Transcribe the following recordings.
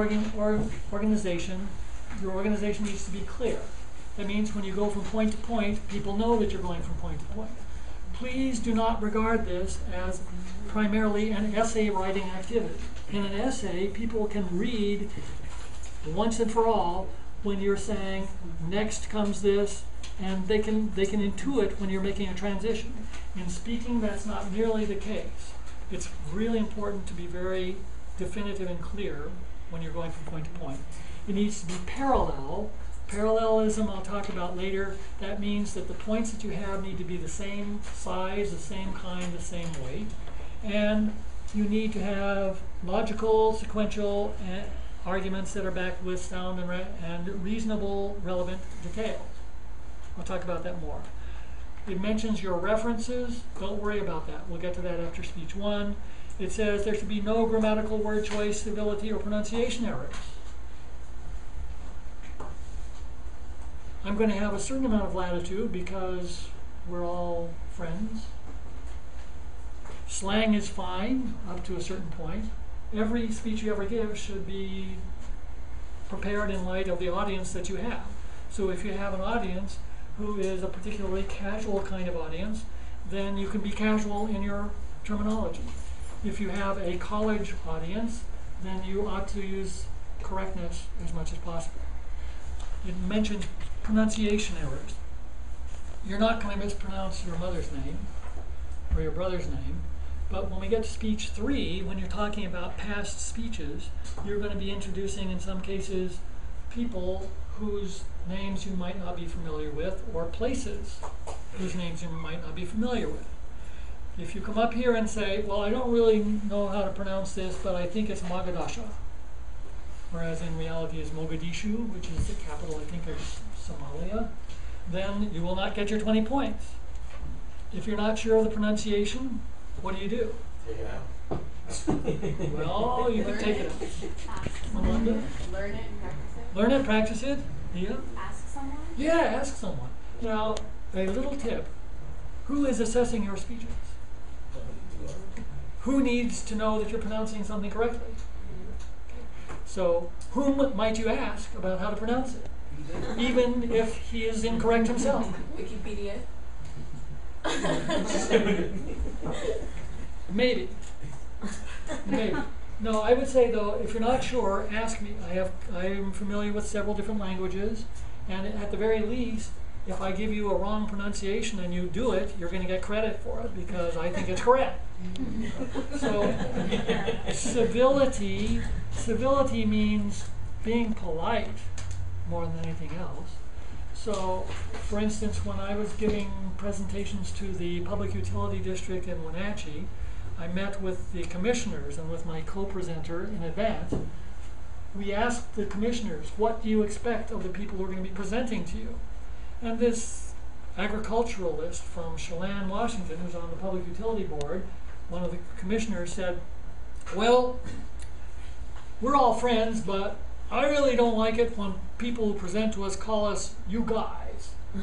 organ, or organization, your organization needs to be clear. That means when you go from point to point, people know that you're going from point to point. Please do not regard this as primarily an essay writing activity. In an essay, people can read once and for all when you're saying next comes this and they can they can intuit when you're making a transition in speaking that's not nearly the case it's really important to be very definitive and clear when you're going from point to point it needs to be parallel parallelism i'll talk about later that means that the points that you have need to be the same size the same kind the same weight and you need to have logical sequential uh, arguments that are backed with sound and, re- and reasonable relevant details I'll talk about that more. It mentions your references. Don't worry about that. We'll get to that after speech one. It says there should be no grammatical word choice, civility, or pronunciation errors. I'm going to have a certain amount of latitude because we're all friends. Slang is fine up to a certain point. Every speech you ever give should be prepared in light of the audience that you have. So if you have an audience who is a particularly casual kind of audience, then you can be casual in your terminology. If you have a college audience, then you ought to use correctness as much as possible. It mentions pronunciation errors. You're not going to mispronounce your mother's name or your brother's name, but when we get to speech three, when you're talking about past speeches, you're going to be introducing, in some cases, people whose names you might not be familiar with, or places whose names you might not be familiar with. If you come up here and say, well, I don't really know how to pronounce this, but I think it's Mogadishu, whereas in reality is Mogadishu, which is the capital, I think, of Somalia, then you will not get your 20 points. If you're not sure of the pronunciation, what do you do? Take it out. Well, you can take it. Melinda? Learn it and practice it. Learn it, practice it. Yeah. Ask someone. Yeah, ask someone. Now, a little tip. Who is assessing your speeches? Who needs to know that you're pronouncing something correctly? So, whom might you ask about how to pronounce it? Even if he is incorrect himself. Wikipedia. Maybe. Maybe. No, I would say though, if you're not sure, ask me. I have I am familiar with several different languages, and at the very least, if I give you a wrong pronunciation and you do it, you're going to get credit for it because I think it's correct. So, civility civility means being polite more than anything else. So, for instance, when I was giving presentations to the Public Utility District in Wenatchee, I met with the commissioners and with my co-presenter in advance. We asked the commissioners, what do you expect of the people who are going to be presenting to you? And this agriculturalist from Chelan, Washington, who's on the Public Utility Board, one of the commissioners said, well, we're all friends, but I really don't like it when people who present to us call us you guys.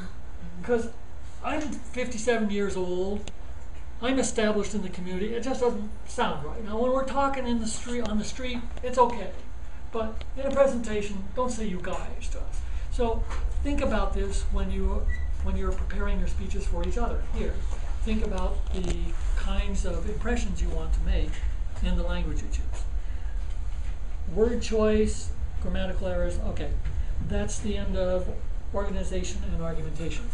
Because I'm 57 years old. I'm established in the community. It just doesn't sound right. Now, when we're talking in the street on the street, it's okay, but in a presentation, don't say you guys to us. So think about this when you when you're preparing your speeches for each other. Here, think about the kinds of impressions you want to make in the language you choose. Word choice, grammatical errors. Okay, that's the end of organization and argumentation.